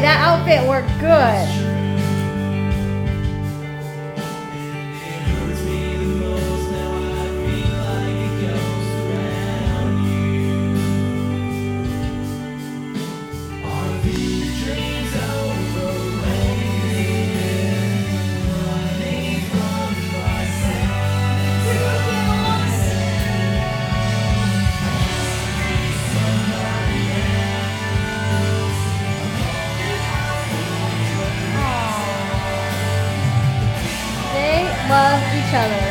that outfit worked good. Love each other.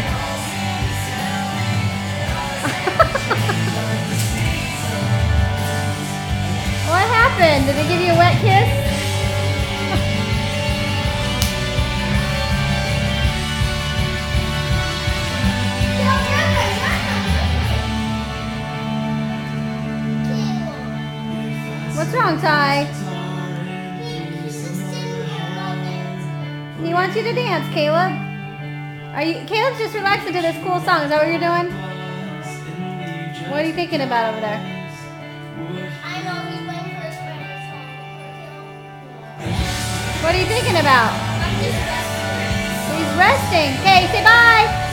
what happened? Did they give you a wet kiss? What's wrong, Ty? He wants you to dance, Caleb. Are you Caleb's just relaxing to this cool song. Is that what you're doing? What are you thinking about over there? I know for his song. What are you thinking about? He's resting. Okay, say bye.